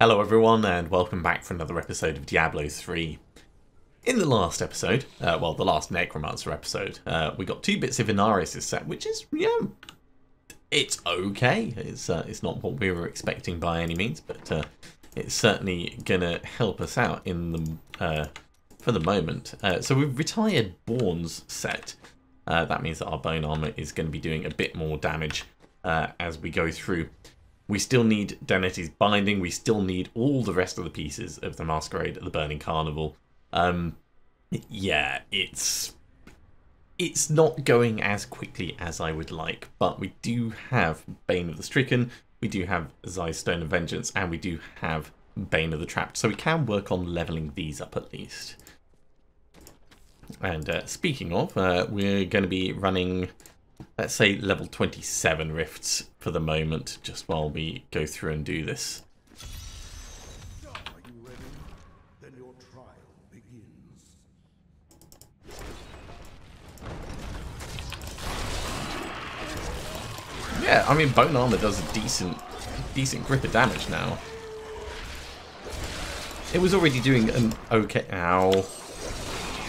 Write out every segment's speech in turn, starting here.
Hello everyone and welcome back for another episode of Diablo 3. In the last episode, uh, well the last Necromancer episode, uh, we got two bits of Inarius' set, which is, yeah, it's okay. It's, uh, it's not what we were expecting by any means, but uh, it's certainly going to help us out in the uh, for the moment. Uh, so we've retired Born's set. that means that our bone armor is going to be doing a bit more damage as we go through. We still need Danetti's binding. We still need all the rest of the pieces of the Masquerade at the Burning Carnival. Um, yeah, it's it's not going as quickly as I would like, but we do have Bane of the Stricken, we do have Zei's Stone of Vengeance, and we do have Bane of the Trapped, so we can work on leveling these up at least. And uh, speaking of, uh, we're going to be running let's say level 27 rifts for the moment, just while we go through and do this. Yeah, I mean, bone armor does a decent, decent grip of damage now. It was already doing an okay. Ow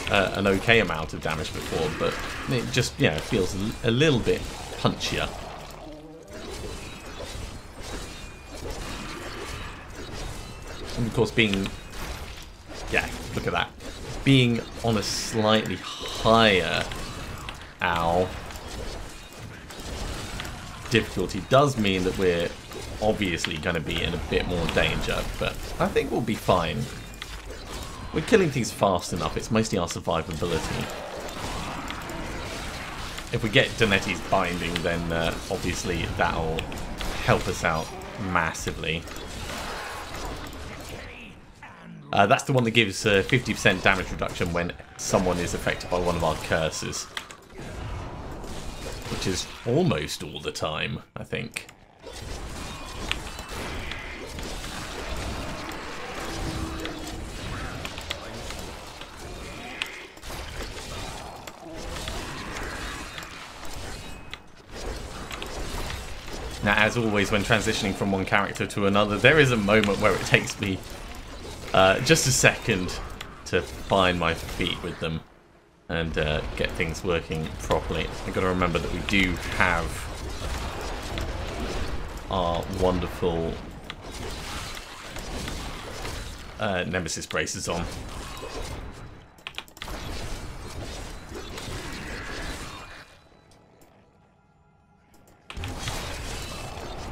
uh, an okay amount of damage before, but it just, yeah, feels a little bit punchier. And of course being, yeah, look at that. Being on a slightly higher, ow, difficulty does mean that we're obviously going to be in a bit more danger, but I think we'll be fine. We're killing things fast enough, it's mostly our survivability. If we get Donetti's binding, then uh, obviously that'll help us out massively. Uh, that's the one that gives 50% uh, damage reduction when someone is affected by one of our curses. Which is almost all the time, I think. Now, as always, when transitioning from one character to another, there is a moment where it takes me uh, just a second to find my feet with them and uh, get things working properly. I've got to remember that we do have our wonderful uh, Nemesis braces on.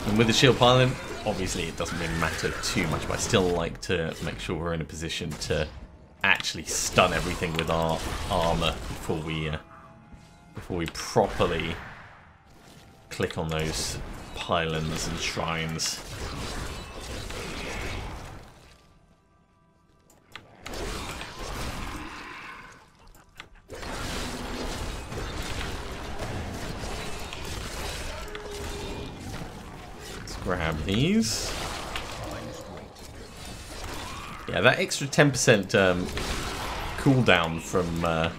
And with the shield piling, obviously it doesn't really matter too much, but I still like to make sure we're in a position to actually stun everything with our armor before we uh, before we properly click on those pylons and shrines. These. Yeah, that extra 10% um, cooldown from uh,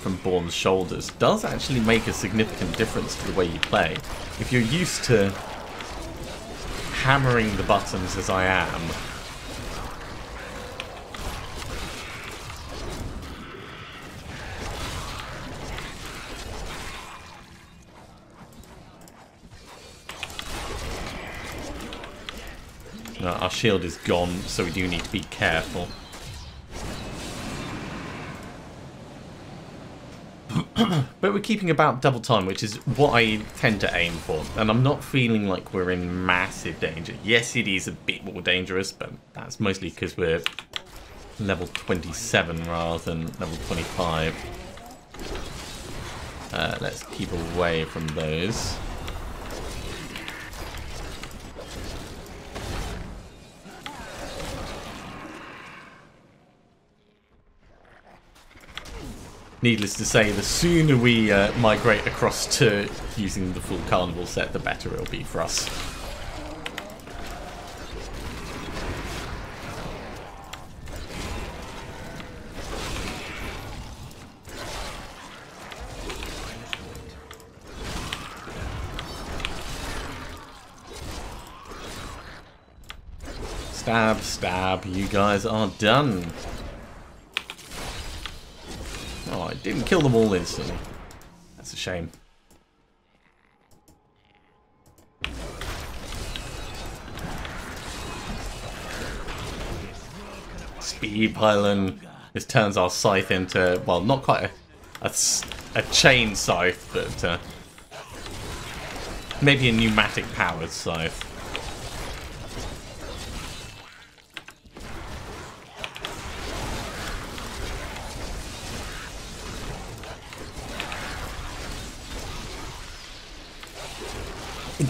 from Born's shoulders does actually make a significant difference to the way you play. If you're used to hammering the buttons as I am, Our shield is gone, so we do need to be careful. but we're keeping about double time, which is what I tend to aim for. And I'm not feeling like we're in massive danger. Yes, it is a bit more dangerous, but that's mostly because we're level 27 rather than level 25. Uh, let's keep away from those. Needless to say, the sooner we uh, migrate across to using the full carnival set, the better it'll be for us. Stab, stab. You guys are done. Didn't kill them all instantly. That's a shame. Speed pylon. This turns our scythe into, well, not quite a, a, a chain scythe, but uh, maybe a pneumatic powered scythe.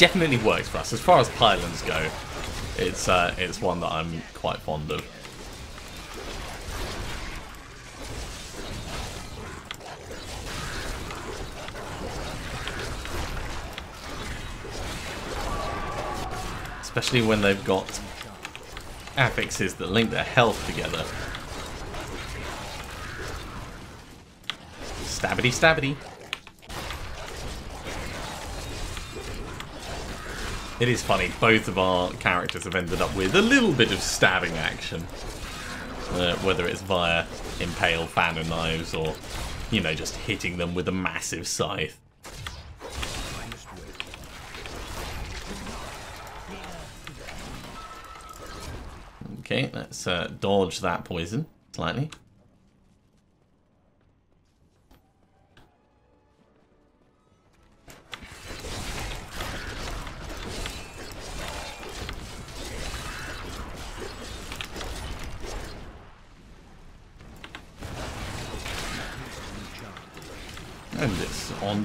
Definitely works for us. As far as pylons go, it's uh, it's one that I'm quite fond of. Especially when they've got affixes that link their health together. Stabbity stabbity. It is funny, both of our characters have ended up with a little bit of stabbing action. Uh, whether it's via impale fan and knives or, you know, just hitting them with a massive scythe. Okay, let's uh, dodge that poison slightly.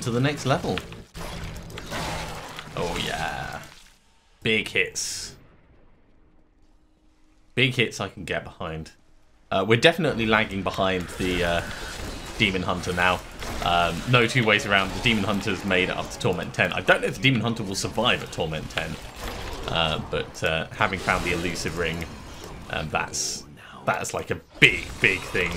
To the next level. Oh yeah. Big hits. Big hits I can get behind. Uh, we're definitely lagging behind the uh, Demon Hunter now. Um, no two ways around. The Demon Hunter's made it up to Torment 10. I don't know if the Demon Hunter will survive at Torment 10. Uh, but uh, having found the elusive ring, um, that's that's like a big, big thing.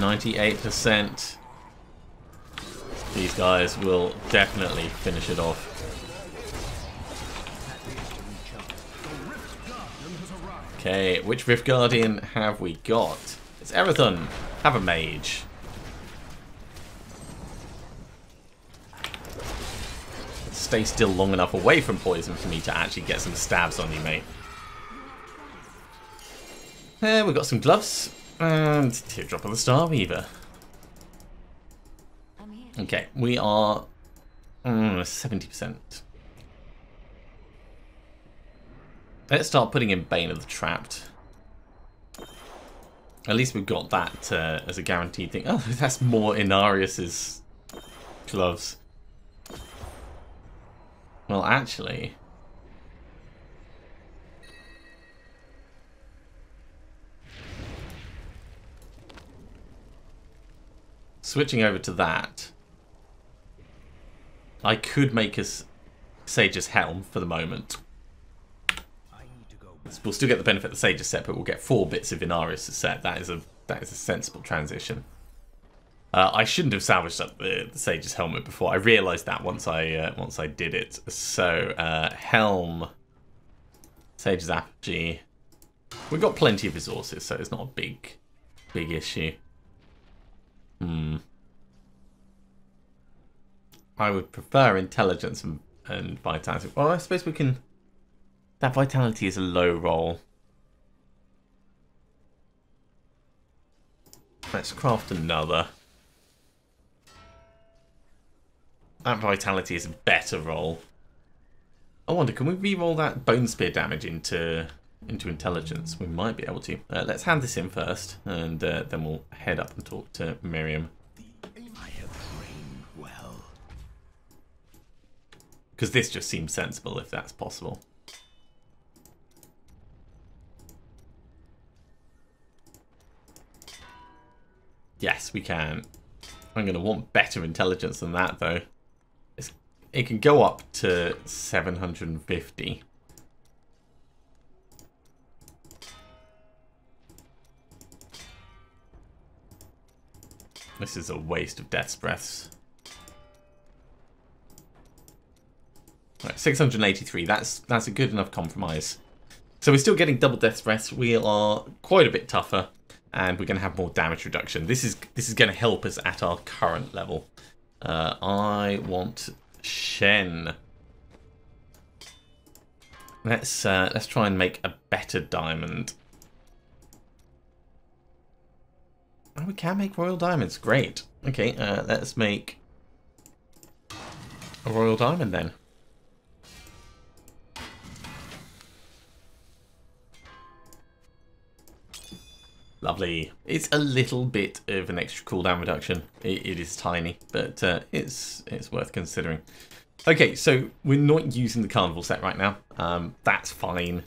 Ninety-eight percent. These guys will definitely finish it off. Okay, which Rift Guardian have we got? It's Erethon. Have a mage. Stay still long enough away from poison for me to actually get some stabs on you, mate. There, we've got some gloves. And Teardrop of the Star Weaver. Okay, we are 70%. Let's start putting in Bane of the Trapped. At least we've got that uh, as a guaranteed thing. Oh, that's more Inarius's gloves. Well, actually... Switching over to that, I could make us Sage's Helm for the moment. We'll still get the benefit of the Sage's set, but we'll get four bits of Inarius' set. That is a that is a sensible transition. Uh, I shouldn't have salvaged up the, the Sage's helmet before. I realised that once I uh, once I did it. So uh, helm, Sage's apogee. We've got plenty of resources, so it's not a big big issue. Hmm. I would prefer intelligence and, and vitality. Well, I suppose we can... That vitality is a low roll. Let's craft another. That vitality is a better roll. I wonder, can we re-roll that bone spear damage into into intelligence? We might be able to. Uh, let's hand this in first, and uh, then we'll head up and talk to Myriam. Because this just seems sensible if that's possible. Yes, we can. I'm going to want better intelligence than that, though. It's, it can go up to 750. This is a waste of death's breaths. Right, 683. That's that's a good enough compromise. So we're still getting double death's breaths. We are quite a bit tougher, and we're going to have more damage reduction. This is this is going to help us at our current level. Uh, I want Shen. Let's uh, let's try and make a better diamond. Oh, we can make royal diamonds. Great. Okay, uh, let's make a royal diamond then. Lovely. It's a little bit of an extra cooldown reduction. it, it is tiny, but uh, it's it's worth considering. Okay, so we're not using the carnival set right now. Um, that's fine.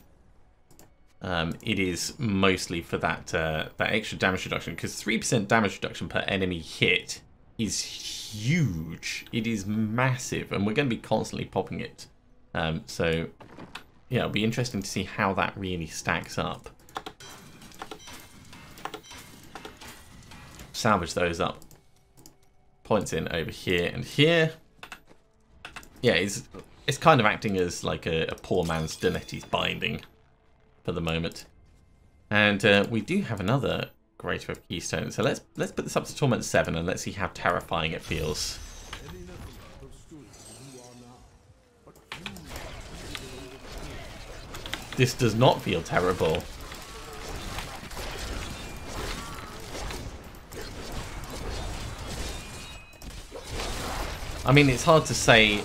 Um, it is mostly for that uh, that extra damage reduction because 3% damage reduction per enemy hit is huge. It is massive, and we're going to be constantly popping it. Um, so, yeah, it'll be interesting to see how that really stacks up. salvage those up. Points in over here and here. Yeah, it's, it's kind of acting as like a, a poor man's Donetti's binding for the moment. And uh, we do have another Greater of Keystone. So let's let's put this up to Torment 7 and let's see how terrifying it feels. This does not feel terrible. I mean, it's hard to say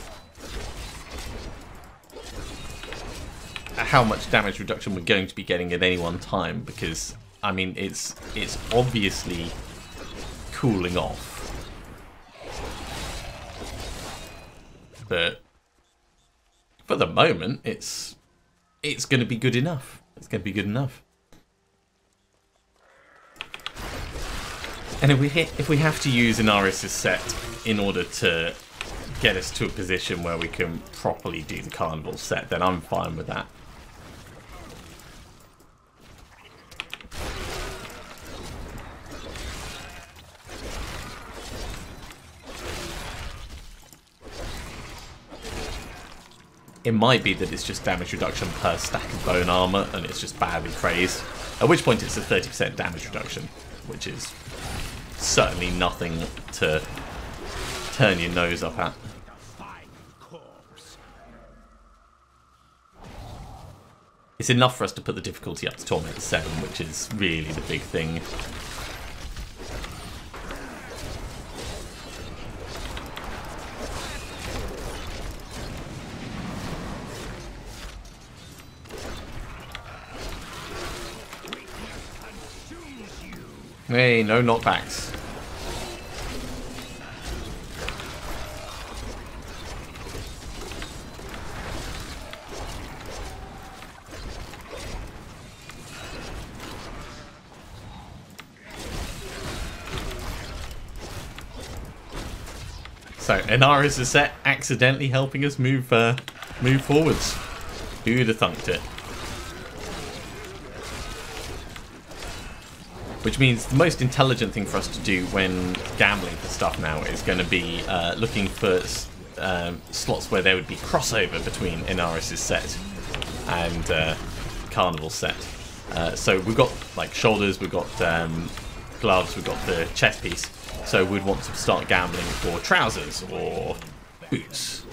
how much damage reduction we're going to be getting at any one time because, I mean, it's it's obviously cooling off. But for the moment, it's it's going to be good enough. It's going to be good enough. And if we hit, if we have to use Inarius' set in order to get us to a position where we can properly do the carnival set, then I'm fine with that. It might be that it's just damage reduction per stack of bone armor and it's just badly crazed. At which point it's a 30% damage reduction, which is certainly nothing to turn your nose up at. It's enough for us to put the difficulty up to Torment 7, which is really the big thing. Hey, no knockbacks. So Inarius is set accidentally helping us move uh, move forwards. Who'd have thunked it? Which means the most intelligent thing for us to do when gambling for stuff now is going to be uh, looking for um, slots where there would be crossover between Inarius' set and uh, Carnival set. Uh, so we've got like shoulders, we've got um, gloves, we've got the chest piece. So we'd want to start gambling for trousers or boots.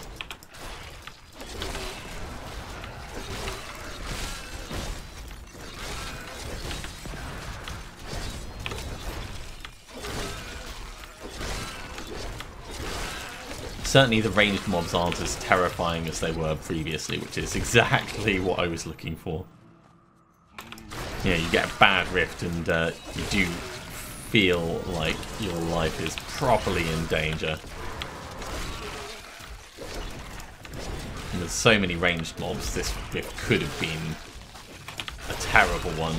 Certainly the ranged mobs aren't as terrifying as they were previously, which is exactly what I was looking for. Yeah, you get a bad rift and uh, you do feel like your life is properly in danger. And with so many ranged mobs, this rift could have been a terrible one.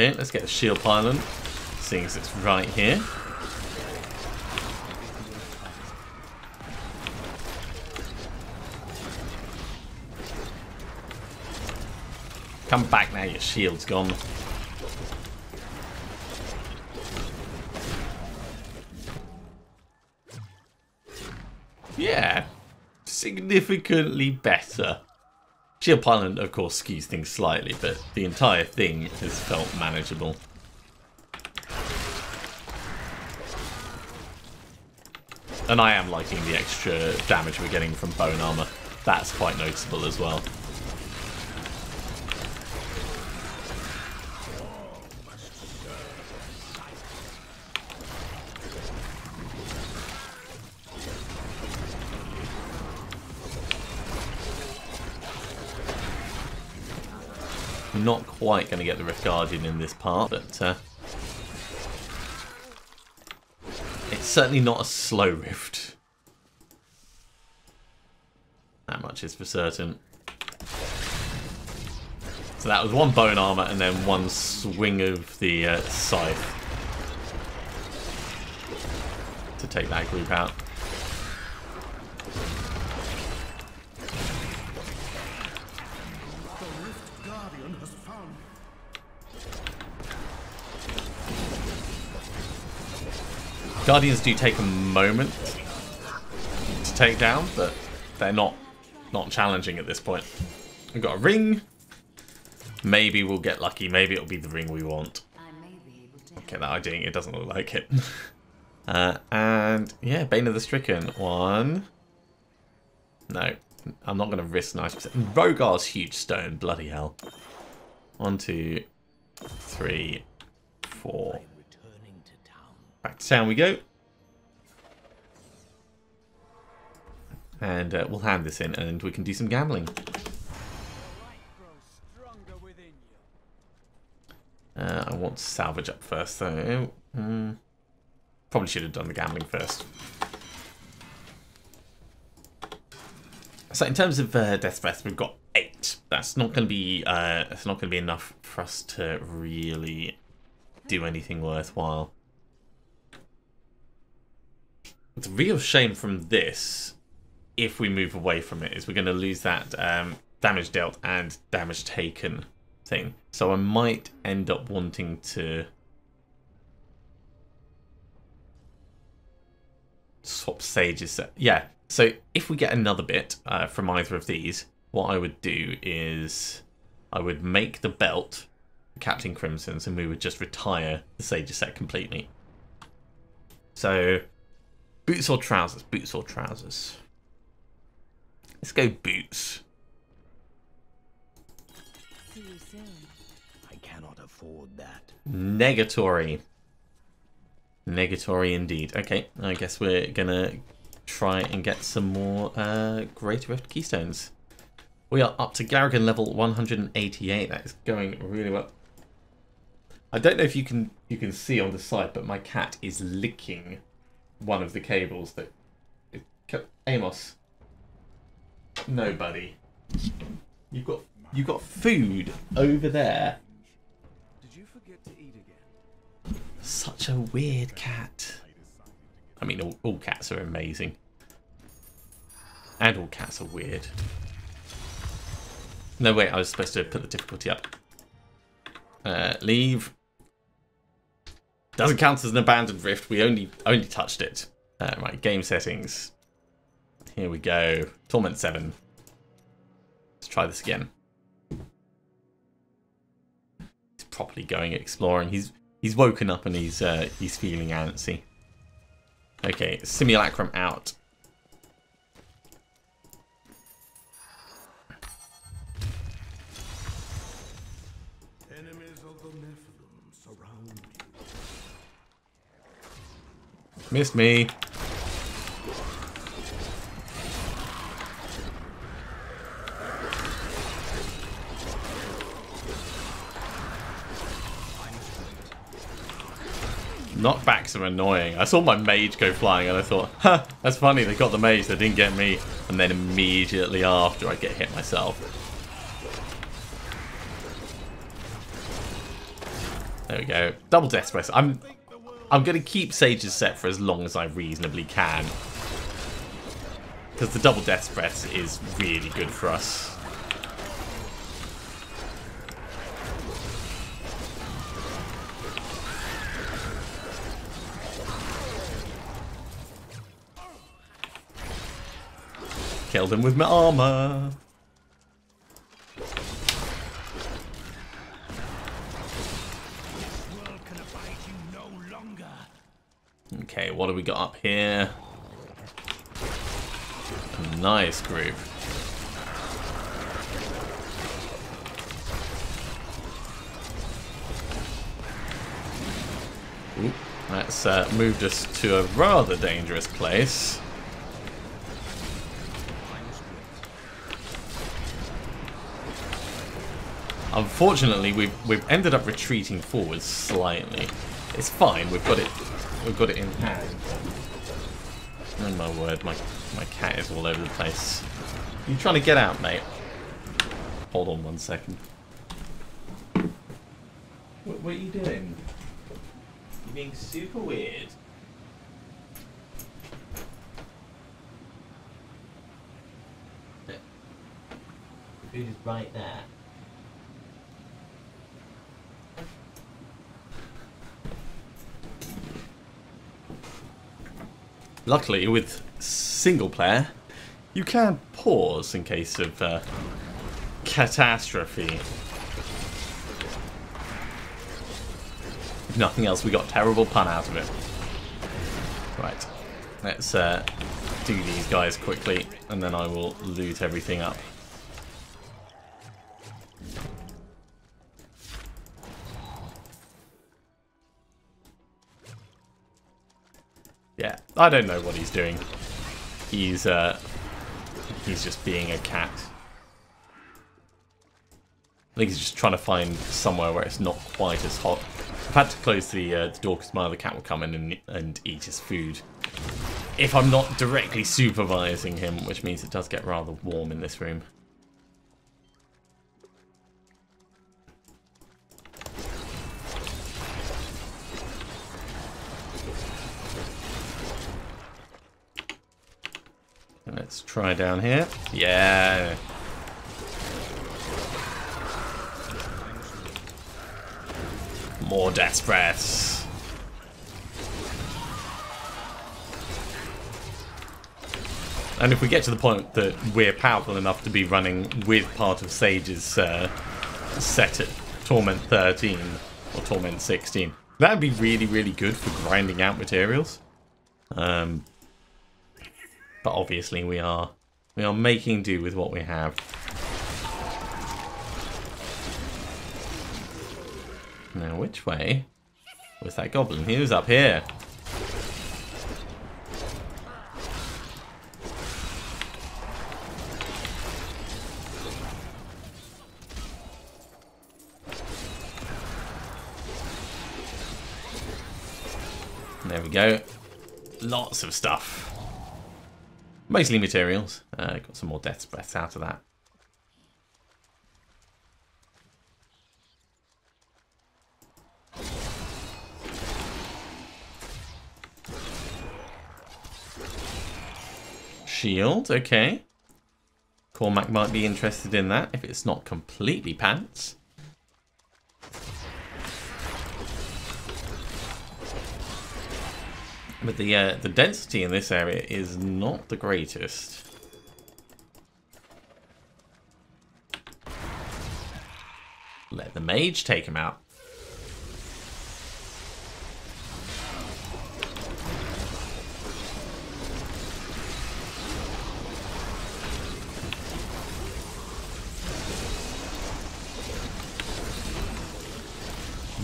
Okay, let's get the shield pylon, seeing as it's right here. Come back now, your shield's gone. Yeah, significantly better. Shield Pylon, of course, skews things slightly, but the entire thing has felt manageable. And I am liking the extra damage we're getting from bone armor. That's quite noticeable as well. Not quite going to get the Rift Guardian in this part, but uh, it's certainly not a slow Rift. That much is for certain. So that was one bone armor and then one swing of the uh, scythe to take that group out. Guardians do take a moment to take down, but they're not not challenging at this point. We've got a ring. Maybe we'll get lucky. Maybe it'll be the ring we want. Okay, that idea, it doesn't look like it. uh, and yeah, Bane of the Stricken. One. No, I'm not going to risk 90%. Rogar's huge stone. Bloody hell. One, two, three, four. Back to town we go. And uh, we'll hand this in and we can do some gambling. Uh, I want to salvage up first though. Mm, probably should have done the gambling first. So in terms of uh, Death Breath, we've got eight. That's not going to be. Uh, that's not going to be enough for us to really do anything worthwhile. A real shame from this, if we move away from it, is we're going to lose that um, damage dealt and damage taken thing. So I might end up wanting to swap sages. Yeah, so if we get another bit uh, from either of these, what I would do is I would make the belt Captain Crimson's and we would just retire the Sage's set completely. So Boots or trousers? Boots or trousers? Let's go boots. See you soon. I cannot afford that. Negatory. Negatory indeed. Okay, I guess we're gonna try and get some more uh, Great Rift Keystones. We are up to Paragon level 188. That is going really well. I don't know if you can you can see on the side, but my cat is licking one of the cables that... Amos. No, buddy. You've got you got food over there. Did you forget to eat again? Such a weird cat. I mean, all, all cats are amazing. And all cats are weird. No, wait, I was supposed to put the difficulty up. Uh, leave. Doesn't count as an abandoned rift. We only only touched it. Uh, right, game settings. Here we go. Torment 7. Let's try this again. He's properly going exploring. He's he's woken up and he's uh, he's feeling antsy. Okay, simulacrum out. Missed me. Knockbacks are annoying. I saw my mage go flying and I thought, huh, that's funny, they got the mage, they didn't get me. And then immediately after I get hit myself. There we go. Double death breath. I'm I'm going to keep Sages set for as long as I reasonably can. Because the double death breath is really good for us. Killed him with my armor. Okay, what do we got up here? A nice group. That's uh, moved us to a rather dangerous place. Unfortunately, we've we've ended up retreating forwards slightly. It's fine. We've got it. We've got it in hand. Oh my word, my my cat is all over the place. You trying to get out, mate? Hold on one second. What, what are you doing? You're being super weird. The Food is right there. Luckily, with single player, you can pause in case of uh, catastrophe. If nothing else, we got terrible pun out of it. Right, let's uh, do these guys quickly, and then I will loot everything up. Yeah, I don't know what he's doing. He's uh he's just being a cat. I think he's just trying to find somewhere where it's not quite as hot. I've had to close the, uh, the door because my other cat will come in and, and eat his food. If I'm not directly supervising him, which means it does get rather warm in this room. Let's try down here. Yeah. More death breaths. And if we get to the point that we're powerful enough to be running with part of Sage's uh, set at Torment 13 or Torment 16, that would be really, really good for grinding out materials. Um, but obviously we are we are making do with what we have. Now which way was that goblin? He was up here. There we go. Lots of stuff. Mostly materials. Uh, got some more death's breaths out of that. Shield, okay. Kormac might be interested in that if it's not completely pants. But the uh, the density in this area is not the greatest. Let the mage take him out.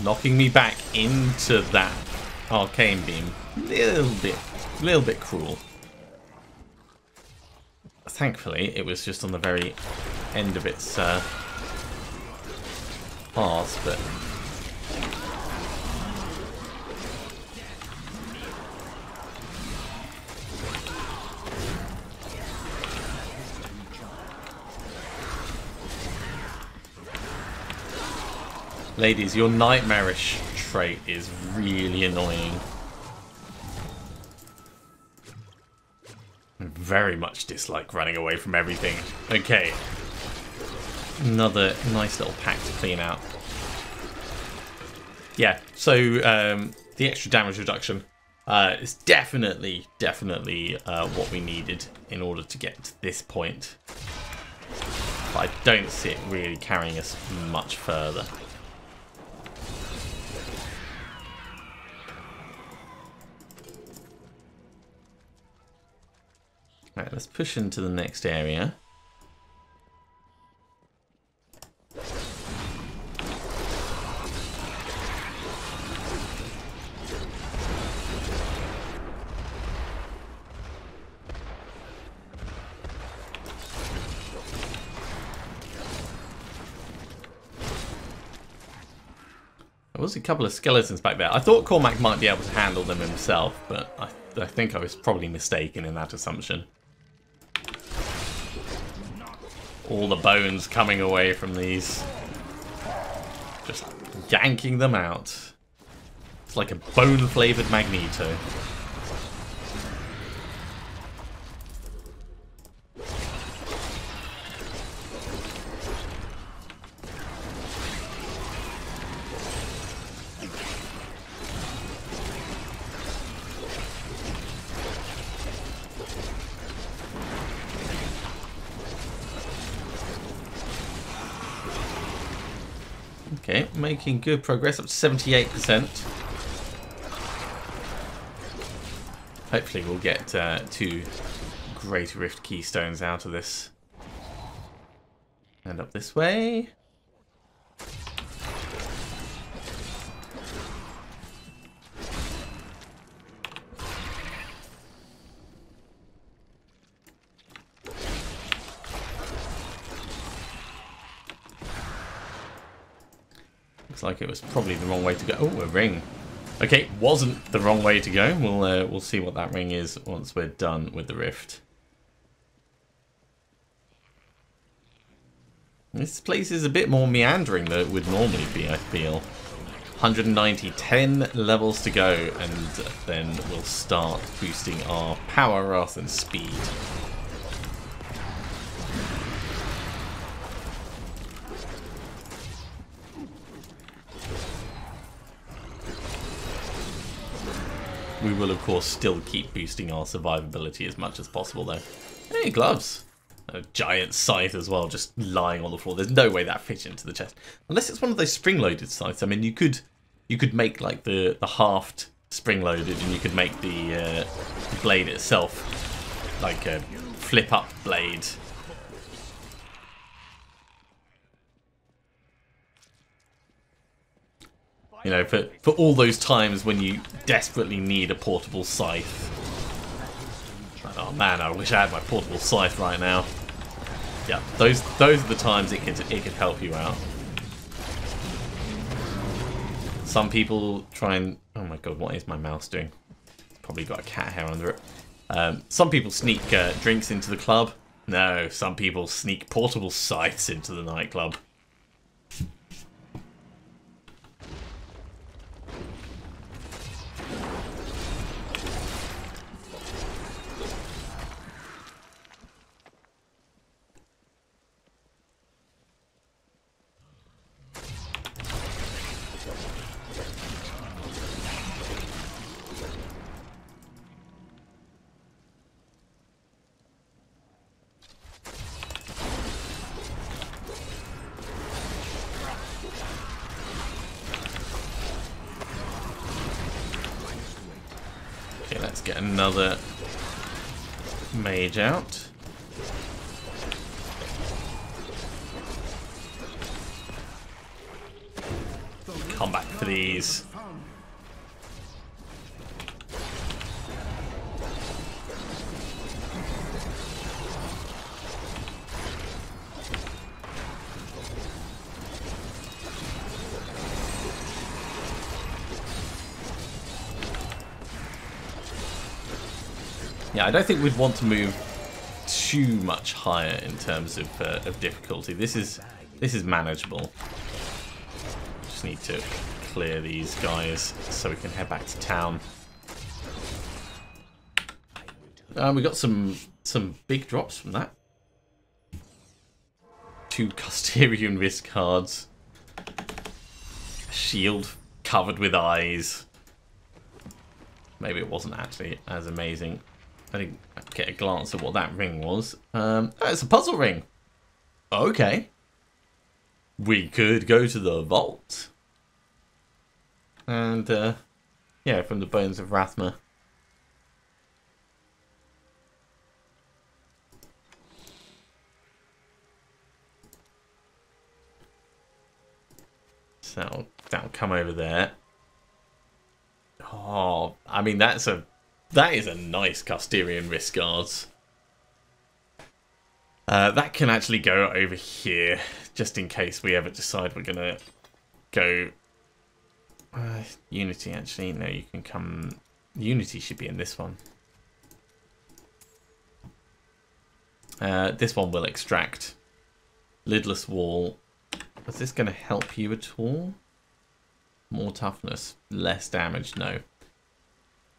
Knocking me back into that arcane beam. Little bit, little bit cruel. Thankfully, it was just on the very end of its uh, path, but Ladies, your nightmarish trait is really annoying. I very much dislike running away from everything. Okay. Another nice little pack to clean out. Yeah, so um, the extra damage reduction Uh, it's definitely, definitely uh, what we needed in order to get to this point. But I don't see it really carrying us much further. Right, let's push into the next area. There was a couple of skeletons back there. I thought Kormac might be able to handle them himself, but I, I think I was probably mistaken in that assumption. All the bones coming away from these. Just yanking them out. It's like a bone-flavoured Magneto. Making good progress, up to 78%. Hopefully we'll get uh, two Great Rift Keystones out of this. And up this way. Looks like it was probably the wrong way to go. Oh, a ring. Okay, wasn't the wrong way to go. We'll uh, we'll see what that ring is once we're done with the rift. This place is a bit more meandering than it would normally be, I feel. 190, 10 levels to go, and then we'll start boosting our power rather than speed. We will, of course, still keep boosting our survivability as much as possible, though. Hey, gloves! A giant scythe as well, just lying on the floor. There's no way that fits into the chest. Unless it's one of those spring-loaded scythes. I mean, you could you could make, like, the, the halved spring-loaded, and you could make the, uh, the blade itself, like, a flip-up blade. You know, for, for all those times when you desperately need a portable scythe. Oh man, I wish I had my portable scythe right now. Yeah, those those are the times it could it could help you out. Some people try and oh my god, what is my mouse doing? Probably got a cat hair under it. Um, some people sneak uh, drinks into the club. No, some people sneak portable scythes into the nightclub. Okay, let's get another mage out. I don't think we'd want to move too much higher in terms of, uh, of difficulty. This is this is manageable. Just need to clear these guys so we can head back to town. Uh, we got some some big drops from that. Two Custerian risk cards. A shield covered with eyes. maybe it wasn't actually as amazing. I didn't get a glance at what that ring was. Um, oh, it's a puzzle ring. Okay. We could go to the vault. And, uh, yeah, from the bones of Rathma. So that'll, that'll come over there. Oh, I mean, that's a that is a nice Custerian wrist guards. Uh, that can actually go over here, just in case we ever decide we're going to go... Uh, Unity, actually. No, you can come... Unity should be in this one. Uh, this one will extract. Lidless wall. Is this going to help you at all? More toughness, less damage, no.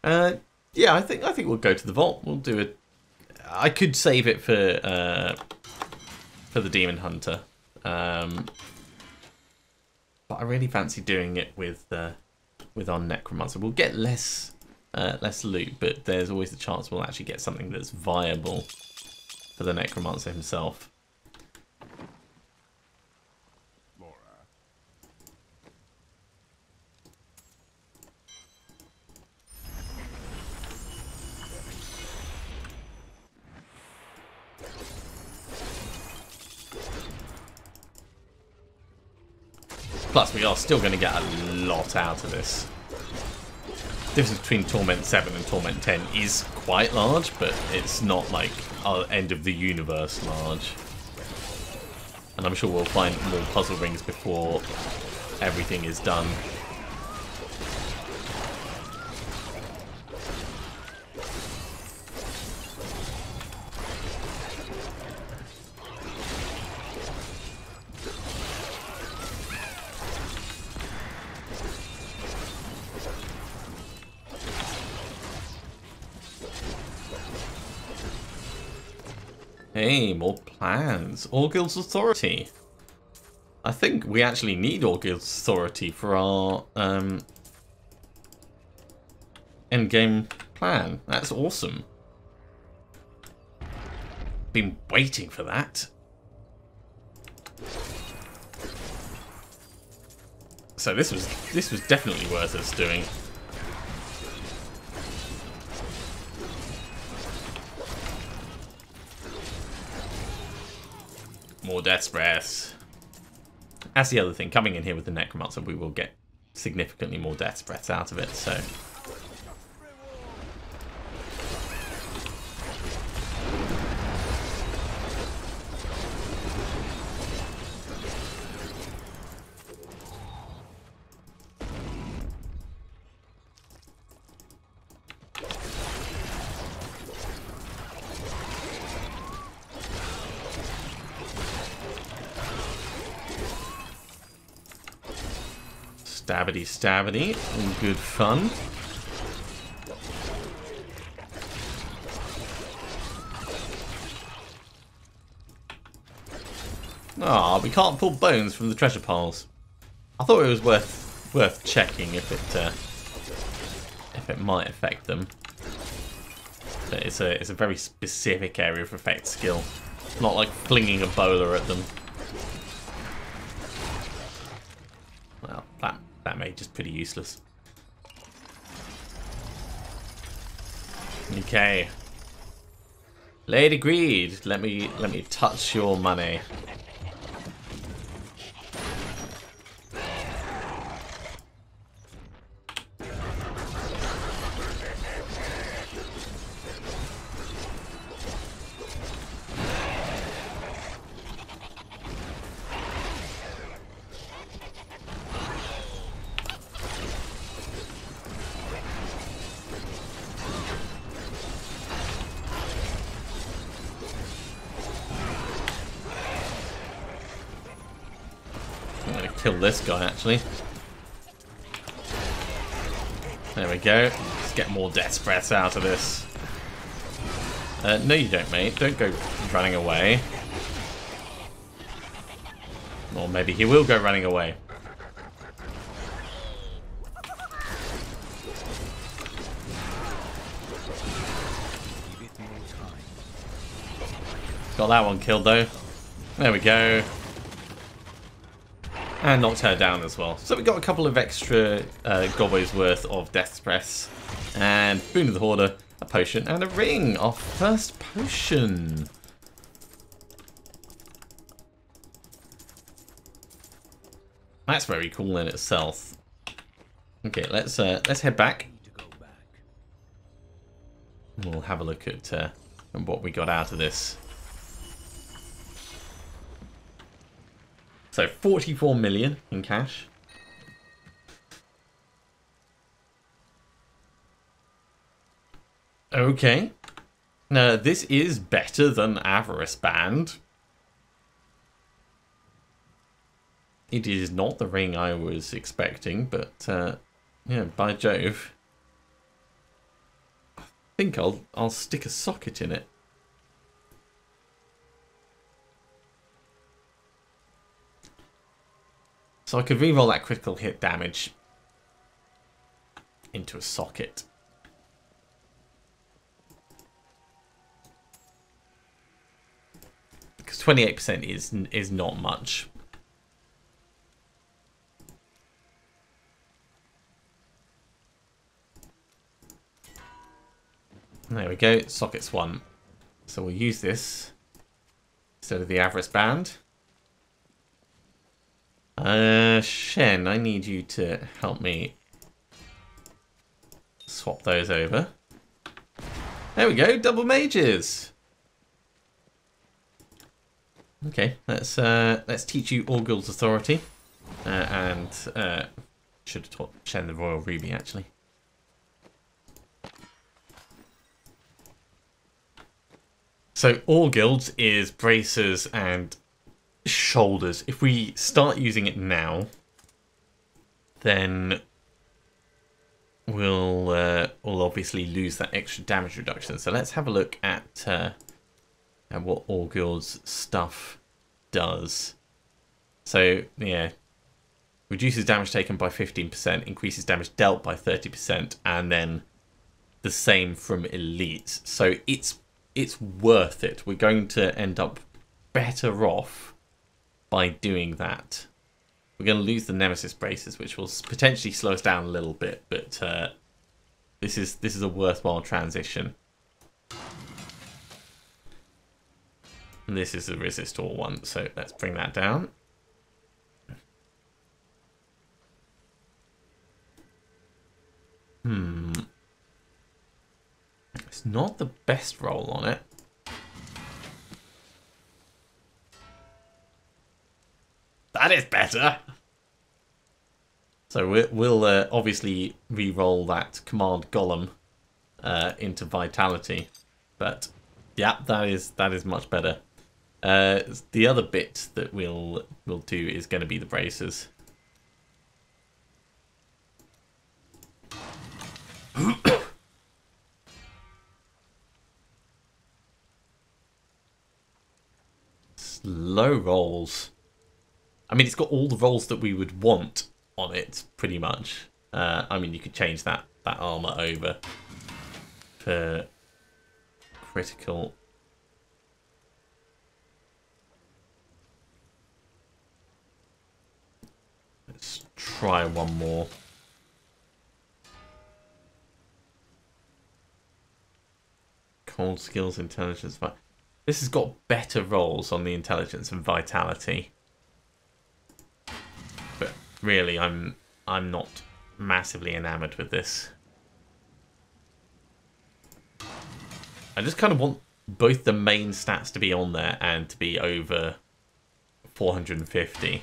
Uh, yeah, I think I think we'll go to the vault. We'll do it. I could save it for uh, for the demon hunter, um, but I really fancy doing it with uh, with our necromancer. We'll get less uh, less loot, but there's always the chance we'll actually get something that's viable for the necromancer himself. Plus, we are still going to get a lot out of this. The difference between Torment 7 and Torment 10 is quite large, but it's not like our end of the universe large. And I'm sure we'll find more puzzle rings before everything is done. Hey, more plans. guild's Authority. I think we actually need Aughild's Authority for our um, endgame plan. That's awesome. Been waiting for that. So this was this was definitely worth us doing. Death breaths. That's the other thing. Coming in here with the Necromancer, we will get significantly more death breaths out of it, so... Stabbity stabbity. Good fun. Ah, oh, we can't pull bones from the treasure piles. I thought it was worth worth checking if it uh, if it might affect them. But it's a it's a very specific area of effect skill. Not like flinging a bowler at them. Pretty useless. Okay. Lady Greed, let me let me touch your money. this guy, actually. There we go. Let's get more death breaths out of this. Uh, no, you don't, mate. Don't go running away. Or maybe he will go running away. Got that one killed, though. There we go. And knocked her down as well. So we got a couple of extra uh, worth of Death Breath. And Boon of the Hoarder, a potion, and a ring. Our first potion. That's very cool in itself. Okay, let's uh, let's head back. We'll have a look at uh, what we got out of this. So 44 million in cash. Okay. Now, this is better than Avarice Band. It is not the ring I was expecting, but uh, yeah, by Jove. I think I'll I'll stick a socket in it. So I could reroll that critical hit damage into a socket. Because 28% is is not much. There we go, sockets one. So we'll use this instead of the Avarice Band. Uh, Shen, I need you to help me swap those over. There we go, double mages. Okay, let's uh, let's teach you Aughild's authority, uh, and uh, should have taught Shen the Royal Ruby actually. So all guilds is braces and shoulders. If we start using it now, then we'll uh, we'll obviously lose that extra damage reduction. So let's have a look at, uh, at what guilds stuff does. So yeah, reduces damage taken by 15%, increases damage dealt by 30%, and then the same from elites. So it's it's worth it. We're going to end up better off by doing that. We're going to lose the Nemesis bracers, which will potentially slow us down a little bit, but uh, this is this is a worthwhile transition. And this is the resist all one, so let's bring that down. Hmm. It's not the best roll on it. That is better! So we'll, uh, obviously re-roll that command golem uh, into vitality, but yeah, that is that is much better. Uh, the other bit that we'll we'll do is going to be the braces. Slow rolls. I mean, it's got all the rolls that we would want on it, pretty much. Uh, I mean, you could change that, that armor over for critical. Let's try one more. Cold skills, intelligence, this has got better rolls on the intelligence and vitality. Really, I'm I'm not massively enamored with this. I just kind of want both the main stats to be on there and to be over 450.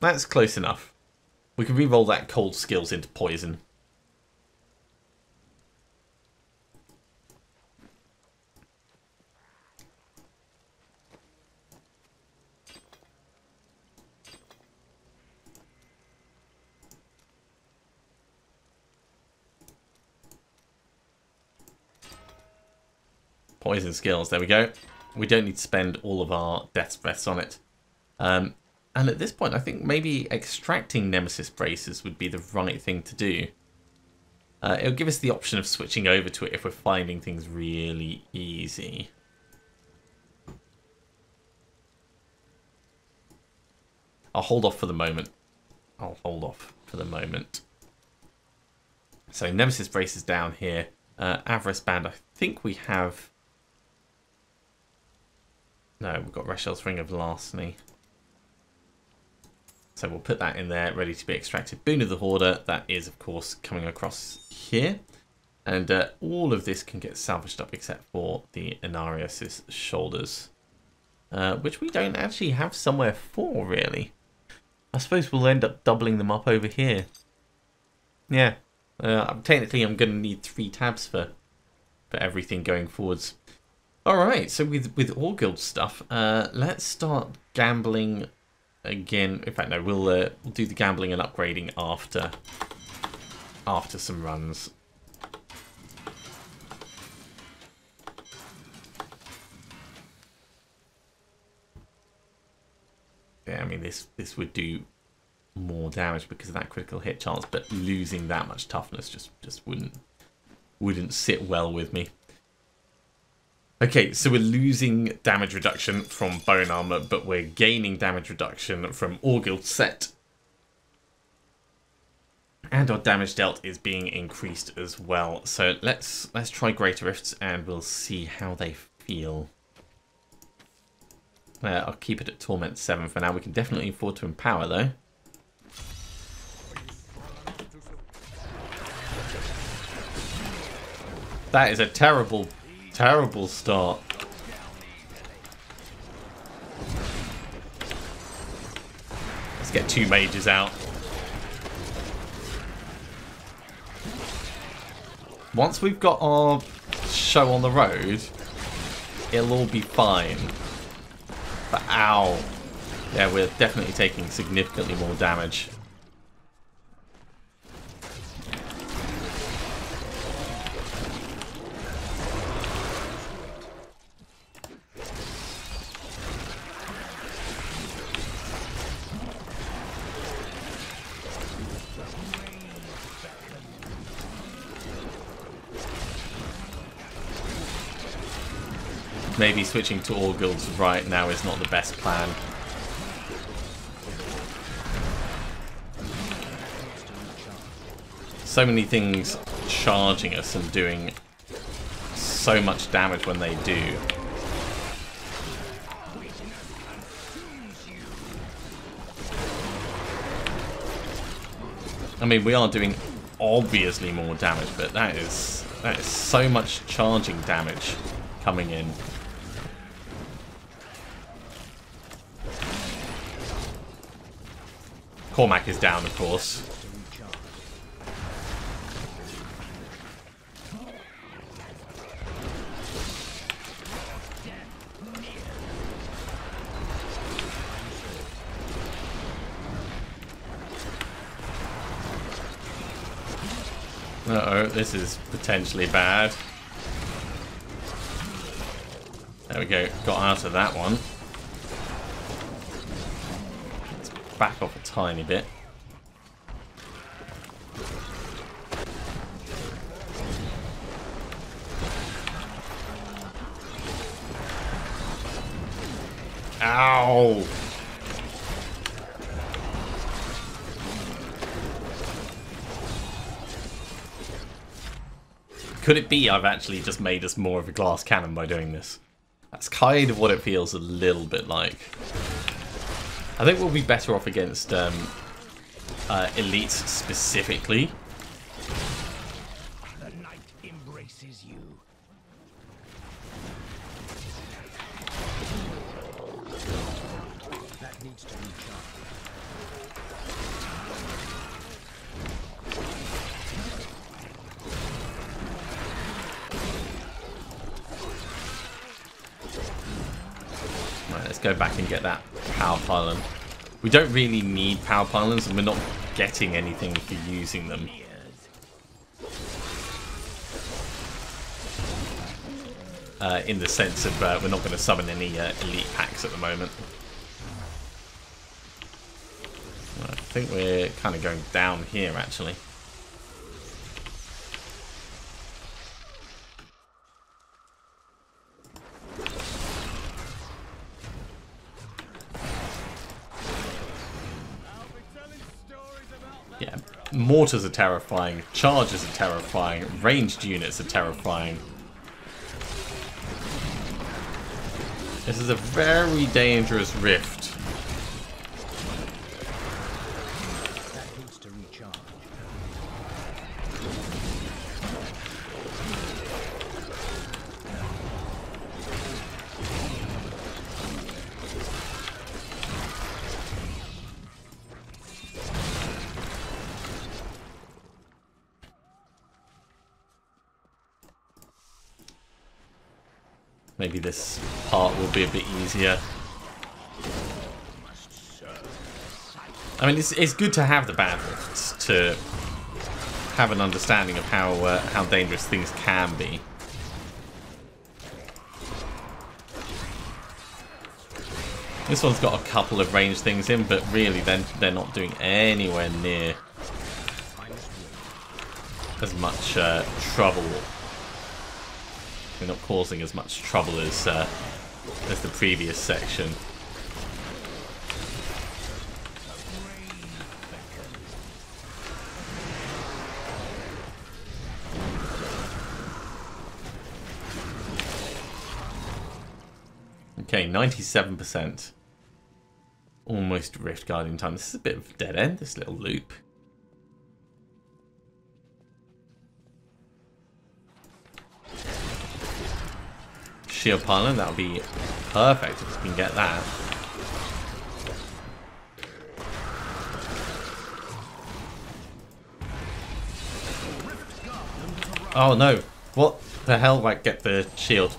That's close enough. We can re-roll that cold skills into poison. Poison skills, there we go. We don't need to spend all of our death breaths on it. Um, and at this point, I think maybe extracting Nemesis Bracers would be the right thing to do. Uh, it'll give us the option of switching over to it if we're finding things really easy. I'll hold off for the moment. I'll hold off for the moment. So Nemesis Bracers down here. Uh, Avarice Band, I think we have... No, we've got Rechel's Ring of Larceny. So we'll put that in there, ready to be extracted. Boon of the Hoarder, that is, of course, coming across here. And uh, all of this can get salvaged up except for the Inarius' shoulders. Uh, which we don't actually have somewhere for, really. I suppose we'll end up doubling them up over here. Yeah. Uh, technically, I'm going to need three tabs for for everything going forwards. Alright, so with, with Aughild stuff, uh, let's start gambling again. In fact, no, we'll, uh, we'll do the gambling and upgrading after, after some runs. Yeah, I mean, this, this would do more damage because of that critical hit chance, but losing that much toughness just, just wouldn't, wouldn't sit well with me. Okay, so we're losing damage reduction from bone armor, but we're gaining damage reduction from Aughild set. And our damage dealt is being increased as well. So let's let's try Greater Rifts and we'll see how they feel. Uh, I'll keep it at Torment 7 for now. We can definitely afford to Empower though. That is a terrible, terrible start. Let's get two mages out. Once we've got our show on the road, it'll all be fine. But ow. Yeah, we're definitely taking significantly more damage. Maybe switching to Aughild's right now is not the best plan. So many things charging us and doing so much damage when they do. I mean, we are doing obviously more damage, but that is that is so much charging damage coming in. Kormac is down, of course. Uh-oh, this is potentially bad. There we go, got out of that one. back off tiny bit. Ow! Could it be I've actually just made us more of a glass cannon by doing this? That's kind of what it feels a little bit like. I think we'll be better off against um, uh, elites specifically. The night embraces you. That needs to Right, let's go back and get that power pylon. We don't really need power pylons and we're not getting anything for using them. Uh, in the sense of uh, we're not going to summon any uh, elite packs at the moment. I think we're kind of going down here actually. Yeah, mortars are terrifying, charges are terrifying, ranged units are terrifying. This is a very dangerous rift. A. I mean, it's, it's good to have the bad rifts to have an understanding of how uh, how dangerous things can be. This one's got a couple of range things in, but really then they're not doing anywhere near as much uh, trouble They're not causing as much trouble as uh, as the previous section. Okay, 97%. Almost Rift Guardian time. This is a bit of a dead end, this little loop. Shield pylon. That would be perfect if we can get that. Oh no. What the hell? Right, get the shield.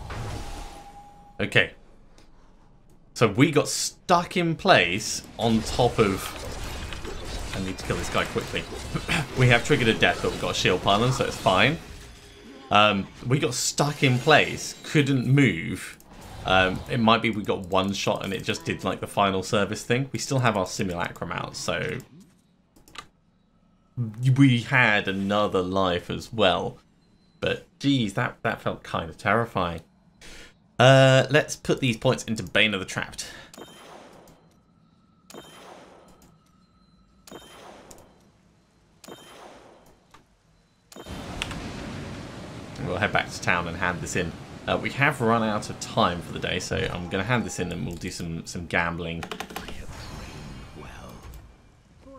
Okay. So we got stuck in place on top of... I need to kill this guy quickly. we have triggered a death, but we've got a shield pylon, so it's fine. Um, we got stuck in place, couldn't move. Um, it might be we got one shot and it just did like the final service thing. We still have our simulacrum out, so we had another life as well. But geez, that, that felt kind of terrifying. Uh, let's put these points into Bane of the Trapped. We'll head back to town and hand this in. Uh, we have run out of time for the day, so I'm going to hand this in and we'll do some some gambling.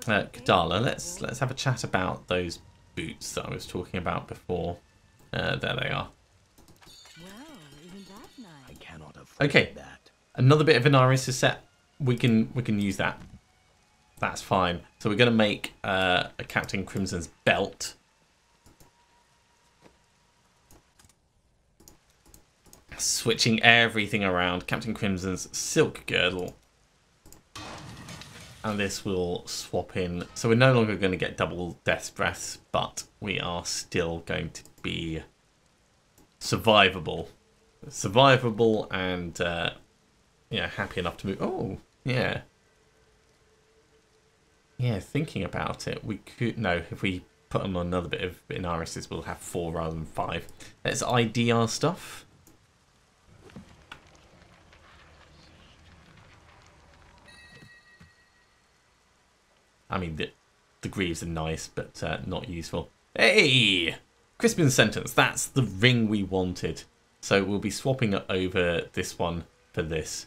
Uh, Kadala, let's let's have a chat about those boots that I was talking about before. Uh, there they are. Okay, another bit of Inarius is set. We can we can use that. That's fine. So we're going to make uh, a Captain Crimson's belt. Switching everything around. Captain Crimson's Silk Girdle. And this will swap in. So we're no longer going to get double death Breaths, but we are still going to be survivable. Survivable and, uh, yeah, happy enough to move. Oh, yeah. Yeah, thinking about it, we could... No, if we put on another bit of Inarises, we'll have four rather than five. Let's ID our stuff. I mean, the, the greaves are nice, but uh, not useful. Hey! Krysbin's Sentence. That's the ring we wanted. So we'll be swapping over this one for this.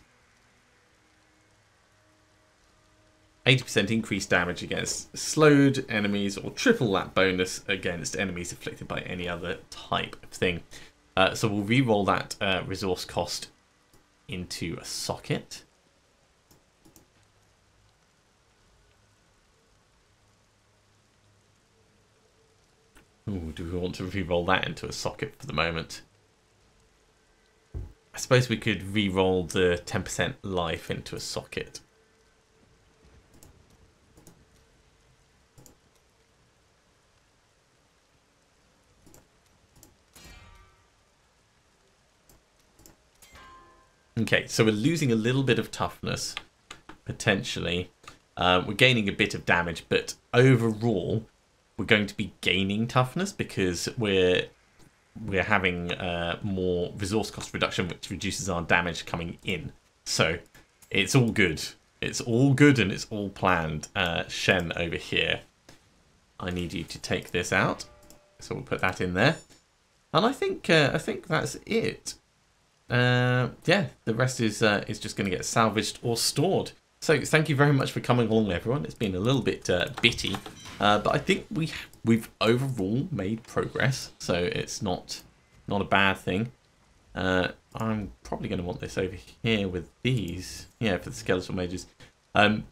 80% increased damage against slowed enemies or triple that bonus against enemies afflicted by any other type of thing. Uh, so we'll re-roll that uh, resource cost into a socket. Ooh, do we want to re-roll that into a socket for the moment? I suppose we could re-roll the 10% life into a socket. Okay, so we're losing a little bit of toughness, potentially. Uh, we're gaining a bit of damage, but overall, we're going to be gaining toughness because we're we're having uh, more resource cost reduction, which reduces our damage coming in. So it's all good. It's all good and it's all planned. Uh, Shen over here. I need you to take this out. So we'll put that in there. And I think uh, I think that's it. Uh, yeah, the rest is uh, is just going to get salvaged or stored. So thank you very much for coming along, everyone. It's been a little bit uh, bitty, uh, but I think we we've overall made progress. So it's not not a bad thing. Uh, I'm probably going to want this over here with these. Yeah, for the skeletal mages. Um,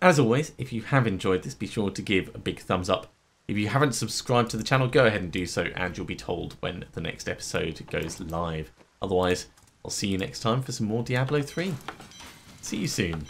as always, if you have enjoyed this, be sure to give a big thumbs up. If you haven't subscribed to the channel, go ahead and do so, and you'll be told when the next episode goes live. Otherwise, I'll see you next time for some more Diablo 3. See you soon.